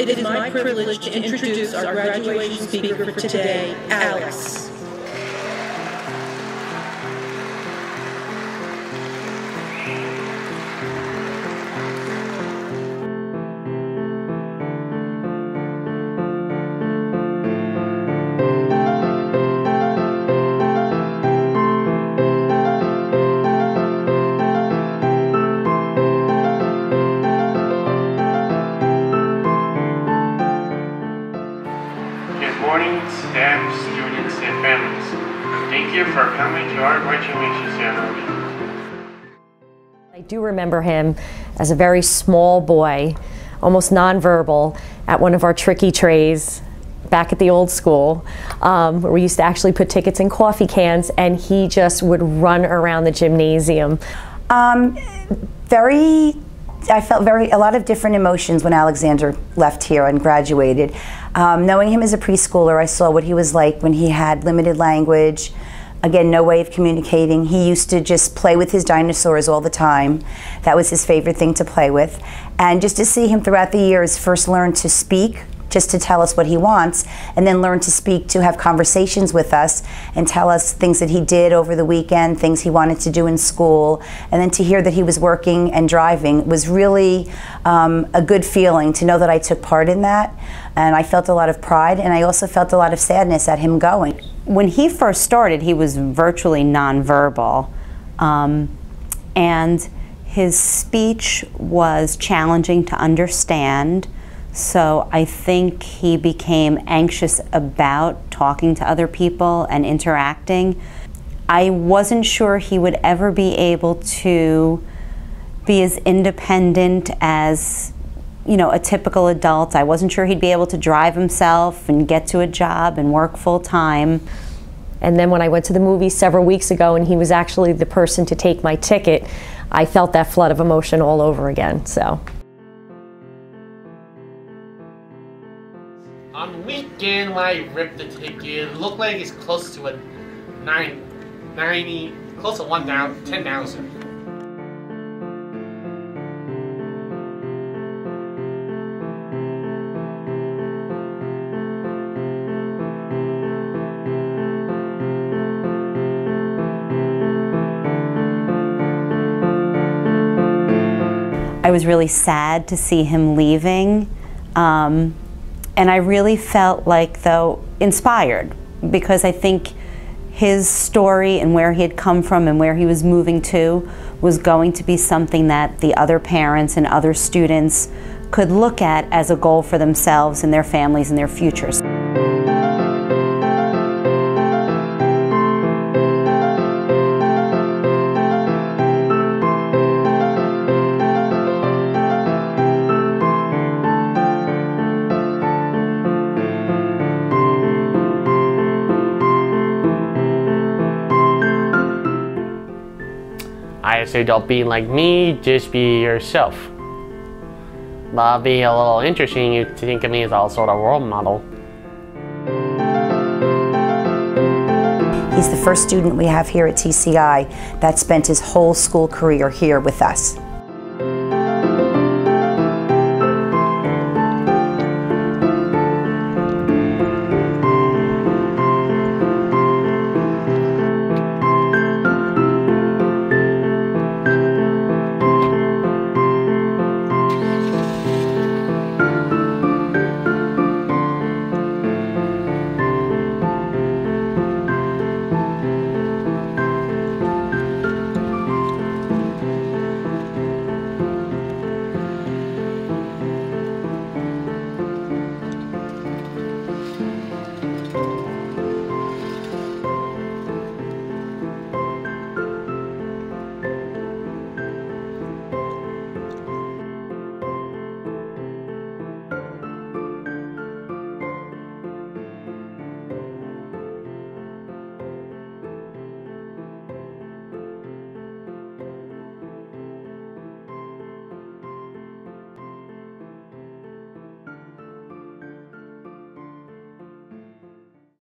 It is my privilege to introduce our graduation speaker for today, Alex. Morning, staff, students, and families. Thank you for coming to our graduation ceremony. I do remember him as a very small boy, almost nonverbal, at one of our tricky trays back at the old school, um, where we used to actually put tickets in coffee cans, and he just would run around the gymnasium. Um, very I felt very a lot of different emotions when Alexander left here and graduated. Um, knowing him as a preschooler, I saw what he was like when he had limited language. Again, no way of communicating. He used to just play with his dinosaurs all the time. That was his favorite thing to play with. And just to see him throughout the years first learn to speak, just to tell us what he wants, and then learn to speak, to have conversations with us, and tell us things that he did over the weekend, things he wanted to do in school, and then to hear that he was working and driving was really um, a good feeling to know that I took part in that. And I felt a lot of pride, and I also felt a lot of sadness at him going. When he first started, he was virtually nonverbal. Um, and his speech was challenging to understand. So I think he became anxious about talking to other people and interacting. I wasn't sure he would ever be able to be as independent as you know a typical adult. I wasn't sure he'd be able to drive himself and get to a job and work full time. And then when I went to the movie several weeks ago and he was actually the person to take my ticket, I felt that flood of emotion all over again. So. On weekend when I ripped the ticket, looked like it's close to a nine, 90, close to 1,000, 10,000. I was really sad to see him leaving. Um, and I really felt like, though, inspired because I think his story and where he had come from and where he was moving to was going to be something that the other parents and other students could look at as a goal for themselves and their families and their futures. I say don't be like me, just be yourself. But be a little interesting, you think of me as a sort of role model. He's the first student we have here at TCI that spent his whole school career here with us.